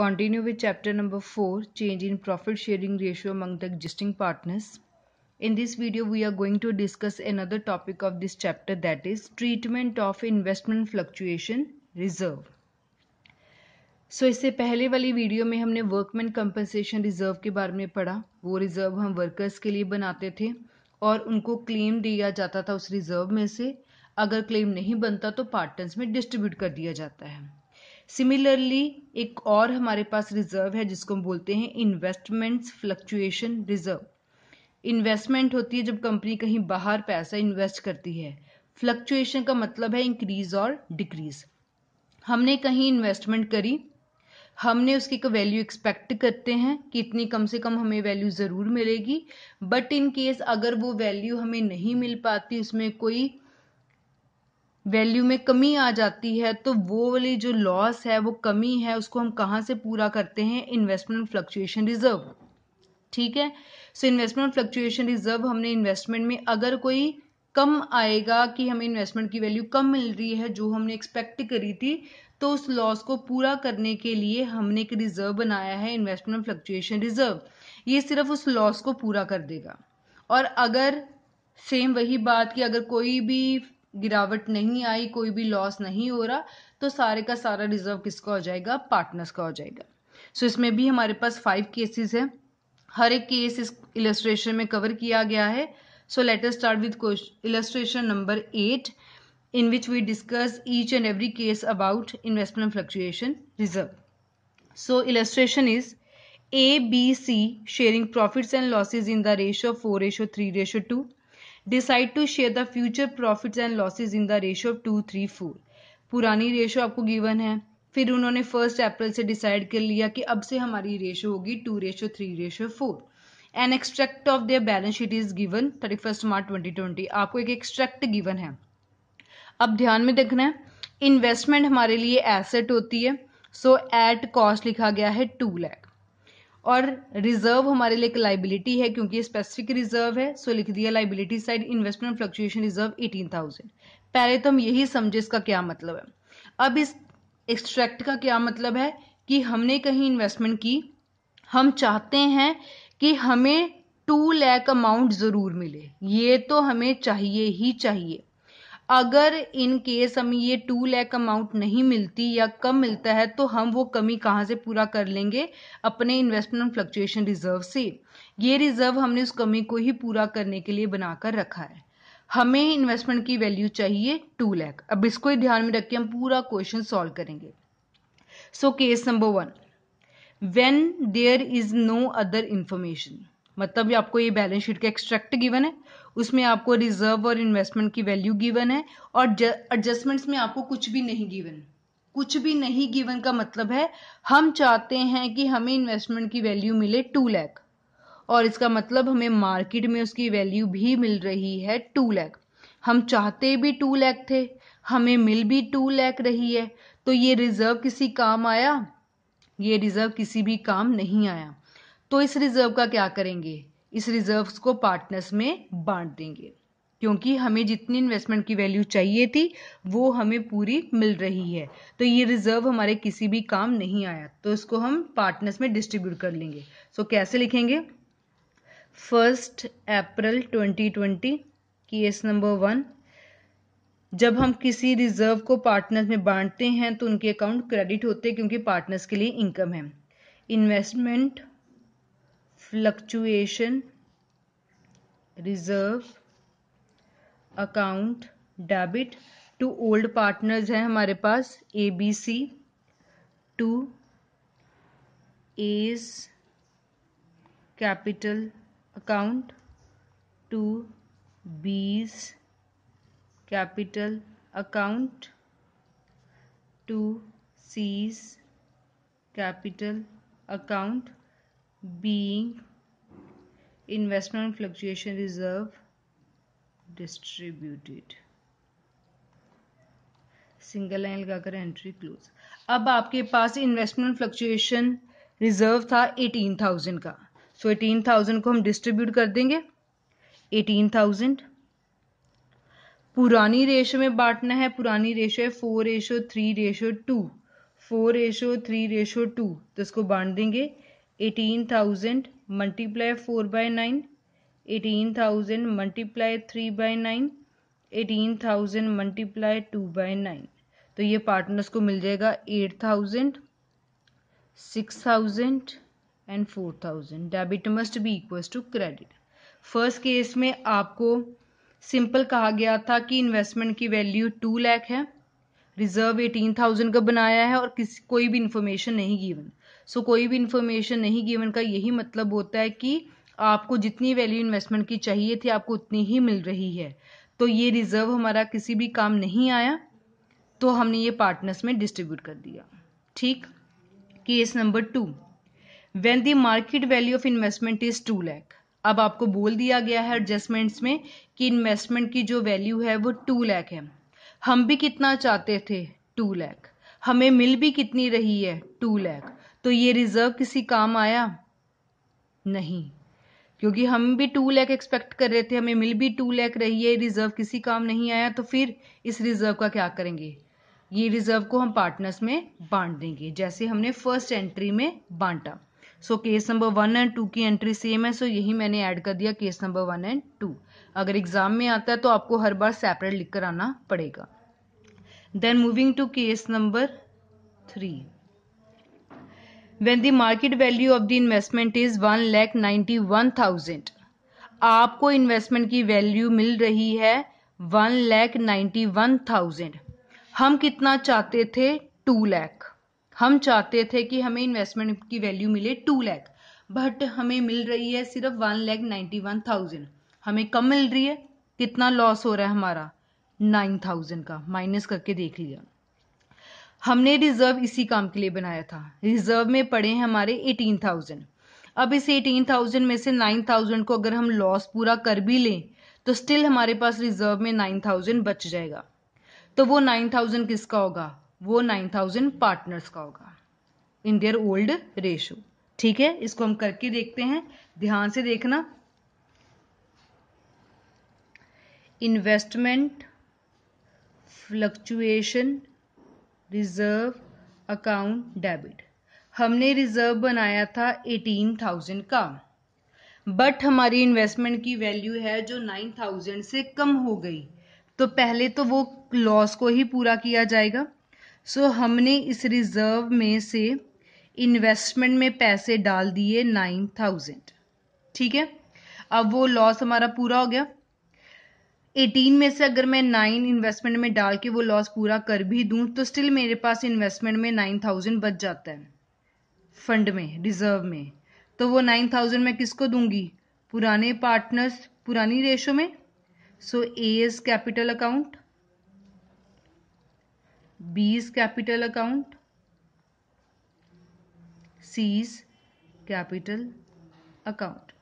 continue with chapter number 4 change in profit sharing ratio among the existing partners in this video we are going to discuss another topic of this chapter that is treatment of investment fluctuation reserve so so, इससे पहले वाली video में हमने workman compensation reserve के बारे में पढ़ा वो रिज़र्व हम वर्कर्स के लिए बनाते थे और उनको क्लेम दिया जाता था उस रिज़र्व में से अगर क्लेम नहीं बनता तो पार्टनर्स में डिस्ट्रीब्यूट कर दिया जाता है सिमिलरली एक और हमारे पास रिज़र्व है जिसको हम बोलते हैं इन्वेस्टमेंट्स फ्लक्चुएशन रिज़र्व इन्वेस्टमेंट होती है जब कंपनी कहीं बाहर पैसा इन्वेस्ट करती है। फ्लक्चुएशन का मतलब है इंक्रीज और डिक्रीज हमने कहीं इन्वेस्टमेंट करी, हमने उसकी एक वैल्यू एक्सपेक्ट करते हैं कि इतनी कम से कम हमें वैल्यू ज़रूर मिलेगी बट इन केस अगर वो वैल्यू हमें नहीं मिल पाती, उसमें कोई वैल्यू में कमी आ जाती है तो वो वाली जो लॉस है, वो कमी है, उसको हम कहाँ से पूरा करते हैं? इन्वेस्टमेंट फ्लक्चुएशन रिज़र्व ठीक है? सो इन्वेस्टमेंट फ्लक्चुएशन रिज़र्व हमने इन्वेस्टमेंट में अगर कोई कम आएगा कि हमें इन्वेस्टमेंट की वैल्यू कम मिल रही है, जो हमने एक्सपेक्ट करी थी तो उस लॉस को पूरा करने के लिए हमने एक रिज़र्व बनाया है इन्वेस्टमेंट फ्लक्चुएशन रिज़र्व ये सिर्फ़ उस लॉस को पूरा कर देगा। और अगर सेम वही बात कि अगर कोई भी गिरावट नहीं आई कोई भी लॉस नहीं हो रहा तो सारे का सारा रिज़र्व किसका हो जाएगा? पार्टनर्स का हो जाएगा। सो so, इसमें भी हमारे पास फाइव केसेस है। हर एक केस इस इलस्ट्रेशन में कवर किया गया है। So let us start with question illustration number eight in which we discuss each and every case about investment fluctuation reserve so illustration is A B C sharing profits and losses in the ratio four ratio three ratio two decide to share the future profits and losses in the ratio of two three four पुरानी ratio आपको given है। फिर उन्होंने first अप्रैल से decide कर लिया कि अब से हमारी रेशो होगी two ratio three ratio four an extract of their balance sheet is given thirty first March twenty twenty आपको एक एक्सट्रैक्ट गिवन है। अब ध्यान में देखना है। इन्वेस्टमेंट हमारे लिए एसेट होती है। सो एट कॉस्ट लिखा गया है टू लैख और रिज़र्व हमारे लिए एक लाइबिलिटी है, क्योंकि ये स्पेसिफिक रिज़र्व है सो लिख दिया liability side investment fluctuation reserve eighteen thousand पहले तो हम यही समझे इसका क्या मतलब है। अब इस एक्सट्रैक्ट का क्या मतलब है कि हमने कहीं इन्वेस्टमेंट की, हम चाहते हैं कि हमें टू लैक अमाउंट ज़रूर मिले। ये तो हमें चाहिए ही चाहिए। अगर इन केस हमें ये टू लैक अमाउंट नहीं मिलती या कम मिलता है तो हम वो कमी कहाँ से पूरा कर लेंगे? अपने इन्वेस्टमेंट फ्लक्चुएशन रिज़र्व से। ये रिज़र्व हमने उस कमी को ही पूरा करने के लिए बनाकर रखा है। हमें इन्वेस्टमेंट की वैल्यू चाहिए टू लैक अब इसको ही ध्यान में रख के हम पूरा क्वेश्चन सॉल्व करेंगे। So case number one when there is no other information मतलब आपको ये बैलेंस शीट का एक्सट्रैक्ट गिवन है उसमें आपको रिज़र्व और इन्वेस्टमेंट की वैल्यू गिवन है और एडजस्टमेंट्स में आपको कुछ भी नहीं गिवन कुछ भी नहीं गिवन का मतलब है, हम चाहते हैं कि हमें इन्वेस्टमेंट की वैल्यू मिले टू लैख और इसका मतलब हमें मार्केट में उसकी वैल्यू भी मिल रही है टू लैख हम चाहते भी टू लैख थे, हमें मिल भी टू लैख रही है। तो ये रिज़र्व किसी काम आया? ये रिज़र्व किसी भी काम नहीं आया। तो इस रिज़र्व का क्या करेंगे? इस रिजर्व्स को पार्टनर्स में बांट देंगे। क्योंकि हमें जितनी इन्वेस्टमेंट की वैल्यू चाहिए थी वो हमें पूरी मिल रही है। तो ये रिज़र्व हमारे किसी भी काम नहीं आया। तो इसको हम पार्टनर्स में डिस्ट्रीब्यूट कर लेंगे। सो so, कैसे लिखेंगे? First April 2020 case number one जब हम किसी रिज़र्व को पार्टनर्स में बांटते हैं तो उनके अकाउंट क्रेडिट होते हैं क्योंकि पार्टनर्स के लिए इनकम है। Investment fluctuation reserve account debit to old partners हैं हमारे पास A B C to A's capital account to B's capital account to C's capital account being investment fluctuation reserve distributed. Single line लगाकर entry close अब आपके पास investment fluctuation reserve था eighteen thousand का. So eighteen thousand को हम distribute कर देंगे एटीन थाउज़ेंड पुरानी रेशो में बांटना है, पुरानी रेशो है four ratio three ratio two four ratio three ratio two तो इसको बांट देंगे eighteen thousand multiply four by nine eighteen thousand multiply three by nine eighteen thousand multiply two by nine तो ये पार्टनर्स को मिल जाएगा eight thousand six thousand and four thousand debit must be equal to credit first case में आपको simple कहा गया था कि इन्वेस्टमेंट की वैल्यू टू लैख है. रिज़र्व एटीन थाउज़ेंड का बनाया है और किसी कोई भी इंफॉर्मेशन नहीं गिवन सो कोई भी इंफॉर्मेशन नहीं गिवन का यही मतलब होता है कि आपको जितनी वैल्यू इन्वेस्टमेंट की चाहिए थी, आपको उतनी ही मिल रही है। तो ये रिज़र्व हमारा किसी भी काम नहीं आया तो हमने ये पार्टनर्स में डिस्ट्रीब्यूट कर दिया। ठीक? Case number two when the market value of investment is two lakh अब आपको बोल दिया गया है एडजस्टमेंट्स में कि इन्वेस्टमेंट की जो वैल्यू है वो टू लैख है। हम भी कितना चाहते थे टू लैख हमें मिल भी कितनी रही है टू लैख तो ये रिज़र्व किसी काम आया? नहीं। क्योंकि हम भी टू लैख एक्सपेक्ट कर रहे थे, हमें मिल भी टू लैख रही है रिज़र्व किसी काम नहीं आया तो फिर इस रिज़र्व का क्या करेंगे? ये रिज़र्व को हम पार्टनर्स में बांट देंगे, जैसे हमने फ़र्स्ट एंट्री में बांटा। So case number one and two की एंट्री सेम है सो so यही मैंने ऐड कर दिया case number one and two अगर एग्ज़ाम में आता है तो आपको हर बार सेपरेट लिख कर आना पड़ेगा। Then moving to case number three when the market value of the investment is one lakh ninety one thousand आपको इन्वेस्टमेंट की वैल्यू मिल रही है one lakh ninety one thousand हम कितना चाहते थे? टू लैख हम चाहते थे कि हमें इन्वेस्टमेंट की वैल्यू मिले टू लैख बट हमें मिल रही है सिर्फ़ one lakh ninety one thousand हमें कम मिल रही है? कितना लॉस हो रहा है हमारा? नाइन थाउज़ेंड का. माइनस करके देख लिया। हमने रिज़र्व इसी काम के लिए बनाया था। रिज़र्व में पड़े हैं हमारे एटीन थाउज़ेंड अब इस एटीन थाउज़ेंड में से नाइन थाउज़ेंड को अगर हम लॉस पूरा कर भी लें तो स्टिल हमारे पास रिज़र्व में नाइन थाउज़ेंड बच जाएगा। तो वो नाइन थाउज़ेंड किसका होगा? वो नाइन थाउज़ेंड पार्टनर्स का होगा। इन देयर ओल्ड रेशो ठीक है? इसको हम करके देखते हैं। ध्यान से देखना। Investment fluctuation reserve account debit. हमने रिज़र्व बनाया था एटीन थाउज़ेंड का। बट हमारी इन्वेस्टमेंट की वैल्यू है जो नाइन थाउज़ेंड से कम हो गई। तो पहले तो वो लॉस को ही पूरा किया जाएगा। सो so, हमने इस रिज़र्व में से इन्वेस्टमेंट में पैसे डाल दिए नाइन थाउज़ेंड। ठीक है? अब वो लॉस हमारा पूरा हो गया। एटीन में से अगर मैं नाइन इन्वेस्टमेंट में डाल के वो लॉस पूरा कर भी दूँ तो स्टिल मेरे पास इन्वेस्टमेंट में नाइन थाउज़ेंड बच जाता है फंड में रिज़र्व में। तो वो नाइन थाउज़ेंड मैं किसको दूँगी? पुराने पार्टनर्स पुरानी रेशो में? So A's capital account B capital account C capital account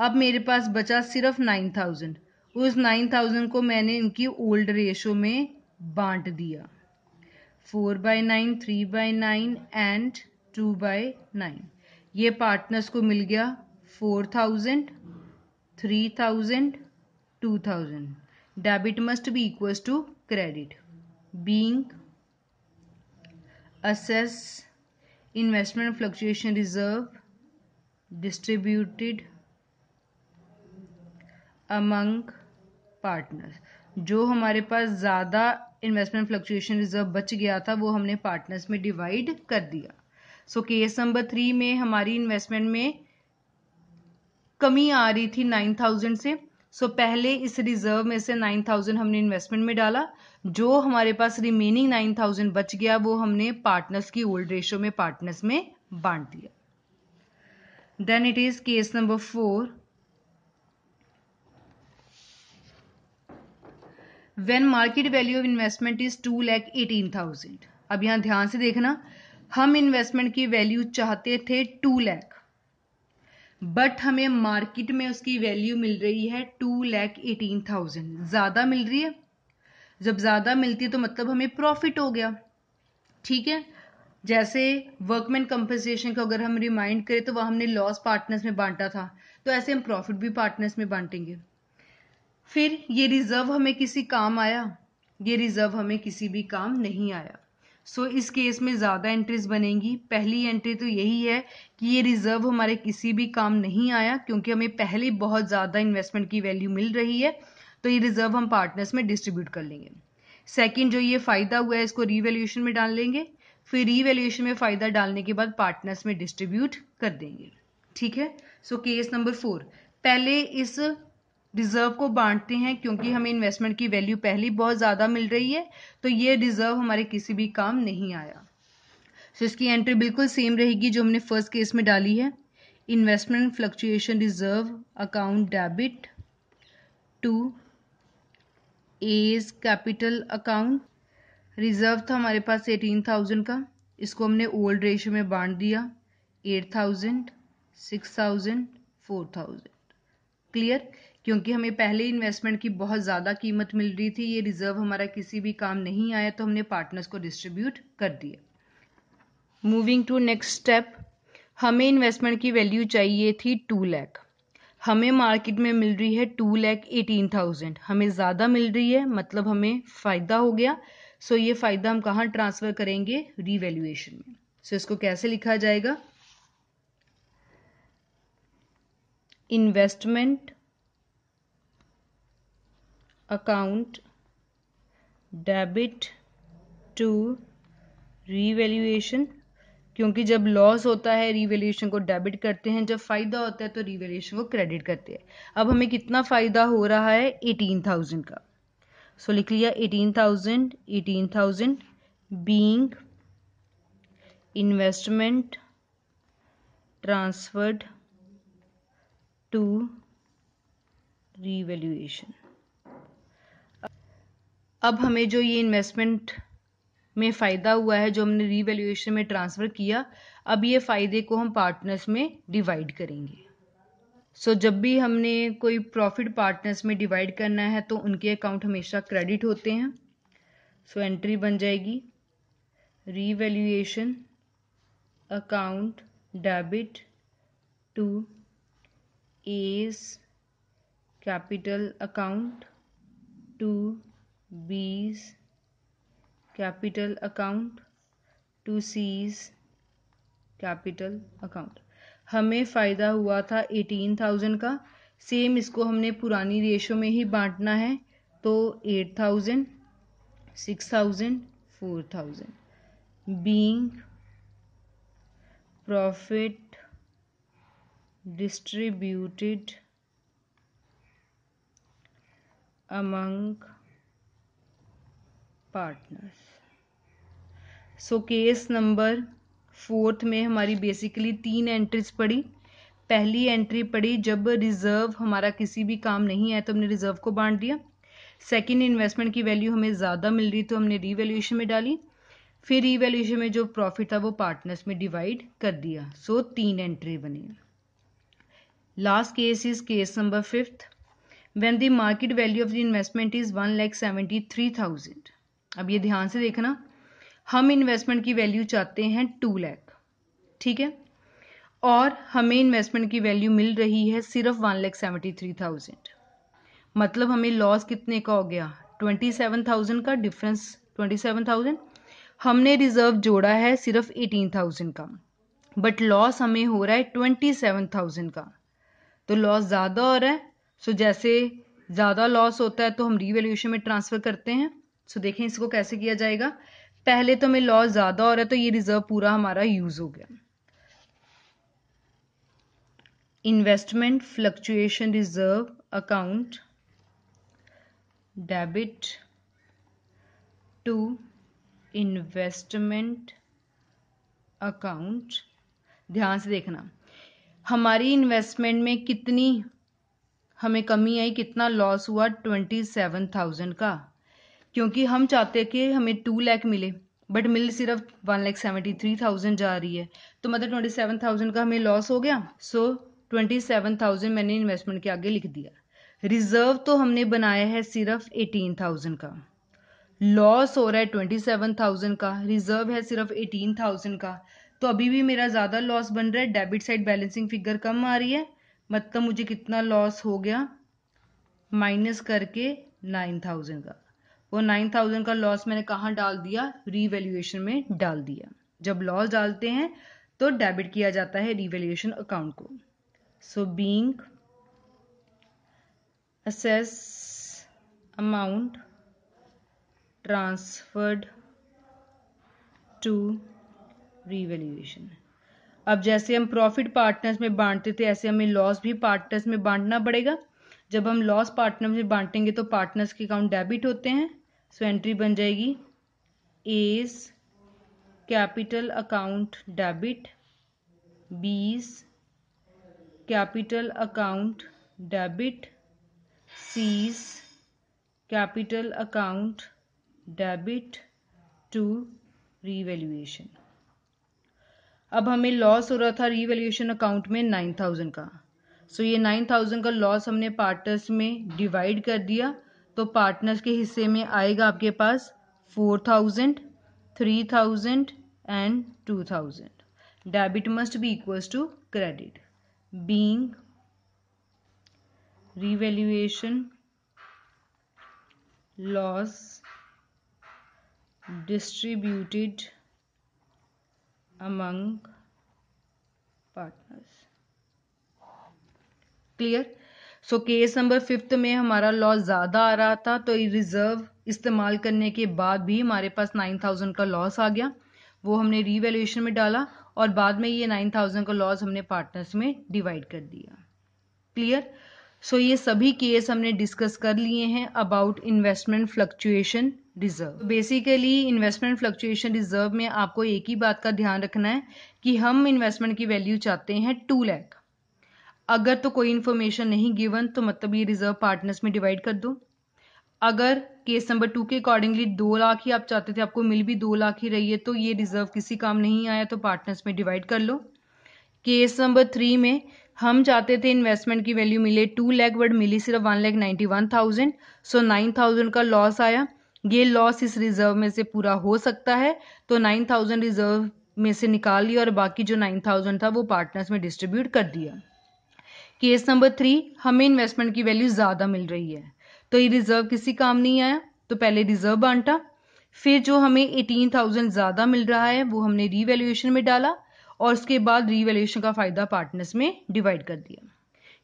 अब मेरे पास बचा सिर्फ़ नाइन थाउज़ेंड उस नाइन थाउज़ेंड को मैंने इनकी ओल्ड रेशो में बांट दिया। Four by nine, three by nine and two by nine. ये पार्टनर्स को मिल गया four thousand, three thousand, two thousand. Debit must be equals to credit. Being excess, investment fluctuation reserve, distributed among partner जो हमारे पास ज़्यादा investment fluctuation reserve बच गया था वो हमने पार्टनर्स में डिवाइड कर दिया। सो केस नंबर थ्री में हमारी इन्वेस्टमेंट में कमी आ रही थी नाइन थाउज़ेंड से। सो so, पहले इस रिज़र्व में से नाइन थाउज़ेंड हमने इन्वेस्टमेंट में डाला। जो हमारे पास रिमेनिंग नाइन थाउज़ेंड बच गया वो हमने पार्टनर्स की ओल्ड रेशो में पार्टनर्स में बांट दिया। Then it is case number four when market value of investment is two lakh eighteen thousand अब यहाँ ध्यान से देखना, हम इन्वेस्टमेंट की वैल्यू चाहते थे टू लैख बट हमें मार्केट में उसकी वैल्यू मिल रही है टू लैख एटीन थाउज़ेंड ज़्यादा मिल रही है? जब ज़्यादा मिलती है तो मतलब हमें प्रॉफिट हो गया। ठीक है? जैसे वर्कमैन कंपनसेशन को अगर हम रिमाइंड करें तो वह हमने लॉस पार्टनर्स में बांटा था। तो ऐसे हम प्रॉफिट भी पार्टनर्स में बांटेंगे। फिर ये रिज़र्व हमें किसी काम आया? ये रिज़र्व हमें किसी भी काम नहीं आया। सो so, इस केस में ज़्यादा एंट्रीज बनेंगी। पहली एंट्री तो यही है कि ये रिज़र्व हमारे किसी भी काम नहीं आया क्योंकि हमें पहले बहुत ज़्यादा इन्वेस्टमेंट की वैल्यू मिल रही है तो ये रिज़र्व हम पार्टनर्स में डिस्ट्रीब्यूट कर लेंगे। सेकंड जो ये फ़ायदा हुआ है इसको रीवैल्यूएशन में डाल लेंगे। फिर रीवैल्यूएशन में फ़ायदा डालने के बाद पार्टनर्स में डिस्ट्रीब्यूट कर देंगे। ठीक है? सो केस नंबर फोर पहले इस रिज़र्व को बांटते हैं क्योंकि हमें इन्वेस्टमेंट की वैल्यू पहले बहुत ज़्यादा मिल रही है तो ये रिज़र्व हमारे किसी भी काम नहीं आया। सो इसकी एंट्री बिल्कुल सेम रहेगी जो हमने फ़र्स्ट केस में डाली है। Investment fluctuation reserve account debit to A's capital account reserve था हमारे पास एटीन थाउज़ेंड का, इसको हमने ओल्ड रेशियो में बांट दिया। Eight thousand six thousand four thousand clear क्योंकि हमें पहले इन्वेस्टमेंट की बहुत ज़्यादा कीमत मिल रही थी, ये रिज़र्व हमारा किसी भी काम नहीं आया तो हमने पार्टनर्स को डिस्ट्रीब्यूट कर दिया। मूविंग टू नेक्स्ट स्टेप हमें इन्वेस्टमेंट की वैल्यू चाहिए थी टू लैख हमें मार्केट में मिल रही है टू लैख एटीन थाउज़ेंड हमें ज़्यादा मिल रही है मतलब हमें फ़ायदा हो गया। सो ये फ़ायदा हम कहाँ ट्रांसफ़र करेंगे? रीवैल्यूएशन में। सो इसको कैसे लिखा जाएगा? Investment account debit to revaluation क्योंकि जब लॉस होता है रीवैल्यूएशन को डेबिट करते हैं जब फ़ायदा होता है तो रीवैल्यूएशन को क्रेडिट करते हैं। अब हमें कितना फ़ायदा हो रहा है? एटीन थाउज़ेंड का। सो so, लिख लिया eighteen thousand eighteen thousand being investment transferred to revaluation अब हमें जो ये इन्वेस्टमेंट में फ़ायदा हुआ है जो हमने रीवैल्यूएशन में ट्रांसफ़र किया अब ये फ़ायदे को हम पार्टनर्स में डिवाइड करेंगे। सो so, जब भी हमने कोई प्रॉफिट पार्टनर्स में डिवाइड करना है तो उनके अकाउंट हमेशा क्रेडिट होते हैं। सो so, एंट्री बन जाएगी। Revaluation account debit to A's capital account to B's capital account, to C's capital account. हमें फ़ायदा हुआ था एटीन थाउज़ेंड का। सेम इसको हमने पुरानी रेशो में ही बांटना है तो eight thousand, six thousand, four thousand. Being profit distributed among partners so case number fourth में हमारी बेसिकली तीन एंट्रीज पड़ी। पहली एंट्री पड़ी जब रिज़र्व हमारा किसी भी काम नहीं है तो हमने रिज़र्व को बांट दिया। सेकंड इन्वेस्टमेंट की वैल्यू हमें ज़्यादा मिल रही तो हमने रीवैल्यूएशन में डाली। फिर रीवैल्यूएशन में जो प्रॉफिट था वो पार्टनर्स में डिवाइड कर दिया। सो so, तीन एंट्री बनी। Last case is case number fifth the market value of the investment is one lakh seventy three thousand. अब ये ध्यान से देखना। हम इन्वेस्टमेंट की वैल्यू चाहते हैं टू लैख ठीक है? और हमें इन्वेस्टमेंट की वैल्यू मिल रही है सिर्फ़ one lakh seventy three thousand मतलब हमें लॉस कितने का हो गया? ट्वेंटी सेवन थाउज़ेंड का डिफरेंस ट्वेंटी सेवन थाउज़ेंड हमने रिज़र्व जोड़ा है सिर्फ़ एटीन थाउज़ेंड का। बट लॉस हमें हो रहा है ट्वेंटी सेवन थाउज़ेंड का। तो लॉस ज़्यादा हो रहा है सो जैसे ज़्यादा लॉस होता है तो हम रीवेल्यूशन में ट्रांसफ़र करते हैं। सो देखें इसको कैसे किया जाएगा। पहले तो हमें लॉस ज़्यादा हो रहा है तो ये रिज़र्व पूरा हमारा यूज़ हो गया। Investment fluctuation reserve account debit to investment account ध्यान से देखना। हमारी इन्वेस्टमेंट में कितनी हमें कमी आई, कितना लॉस हुआ? ट्वेंटी सेवन थाउज़ेंड का। क्योंकि हम चाहते हैं कि हमें टू लैख मिले बट मिल सिर्फ़ one lakh seventy three thousand जा रही है। तो मतलब ट्वेंटी सेवन थाउज़ेंड का हमें लॉस हो गया सो ट्वेंटी सेवन थाउज़ेंड मैंने इन्वेस्टमेंट के आगे लिख दिया। रिज़र्व तो हमने बनाया है सिर्फ़ एटीन थाउज़ेंड का। लॉस हो रहा है ट्वेंटी सेवन थाउज़ेंड का रिज़र्व है सिर्फ़ एटीन थाउज़ेंड का। तो अभी भी मेरा ज़्यादा लॉस बन रहा है डेबिट साइड बैलेंसिंग फिगर कम आ रही है मतलब मुझे कितना लॉस हो गया? माइनस करके नाइन थाउज़ेंड का। वो नाइन थाउज़ेंड का लॉस मैंने कहाँ डाल दिया? रीवैल्यूएशन में डाल दिया। जब लॉस डालते हैं तो डेबिट किया जाता है रीवैल्यूएशन अकाउंट को। So being excess amount transferred to revaluation अब जैसे हम प्रॉफिट पार्टनर्स में बांटते थे, ऐसे हमें लॉस भी पार्टनर्स में बांटना पड़ेगा। जब हम लॉस पार्टनर में बांटेंगे तो पार्टनर्स के अकाउंट डेबिट होते हैं। सो एंट्री बन जाएगी। A's capital account debit B's capital account debit C's capital account debit to revaluation अब हमें लॉस हो रहा था रीवैल्यूएशन अकाउंट में नाइन थाउज़ेंड का। सो so ये नाइन थाउज़ेंड का लॉस हमने पार्टनर्स में डिवाइड कर दिया। तो पार्टनर्स के हिस्से में आएगा आपके पास four thousand three thousand and two thousand debit must be equals to credit being revaluation, loss, distributed among partners. Clear so case number fifth में हमारा लॉस ज़्यादा आ रहा था तो रिज़र्व इस्तेमाल करने के बाद भी हमारे पास नाइन थाउज़ेंड का लॉस आ गया। वो हमने रीवैल्यूएशन में डाला और बाद में ये नाइन थाउज़ेंड का लॉस हमने पार्टनर्स में डिवाइड कर दिया। क्लियर सो so, ये सभी केस हमने डिस्कस कर लिए हैं about investment fluctuation reserve basically investment fluctuation reserve में आपको एक ही बात का ध्यान रखना है कि हम इन्वेस्टमेंट की वैल्यू चाहते हैं टू लैख अगर तो कोई इन्फॉर्मेशन नहीं गिवन तो मतलब ये रिज़र्व पार्टनर्स में डिवाइड कर दो। अगर केस नंबर टू के अकॉर्डिंगली दो लाख ही आप चाहते थे, आपको मिल भी दो लाख ही रही है तो ये रिज़र्व किसी काम नहीं आया तो पार्टनर्स में डिवाइड कर लो। केस नंबर थ्री में हम चाहते थे इन्वेस्टमेंट की वैल्यू मिले टू लैख बट मिली सिर्फ़ one lakh ninety one thousand so nine thousand का लॉस आया। ये लॉस इस रिज़र्व में से पूरा हो सकता है तो नाइन थाउज़ेंड रिज़र्व में से निकाल लिया और बाकी जो नाइन थाउज़ेंड था वो पार्टनर्स में डिस्ट्रीब्यूट कर दिया। केस नंबर थ्री, हमें इन्वेस्टमेंट की वैल्यू ज़्यादा मिल रही है। तो ये रिज़र्व किसी काम नहीं आया। तो पहले रिज़र्व बांटा। फिर जो हमें एटीन थाउज़ेंड ज़्यादा मिल रहा है, वो हमने रीवैल्यूएशन में डाला और उसके बाद रीवैल्यूएशन का फ़ायदा पार्टनर्स में डिवाइड कर दिया।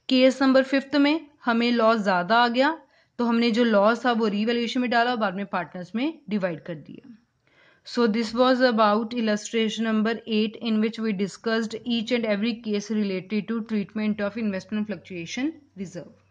केस नंबर फिफ्थ में हमें लॉस ज़्यादा आ गया। तो हमने जो लॉस था, वो रीवैल्यूएशन में डाला बाद में पार्टनर्स में डिवाइड कर दिया। So this was about illustration number 8 in which we discussed each and every case related to treatment of investment fluctuation reserve.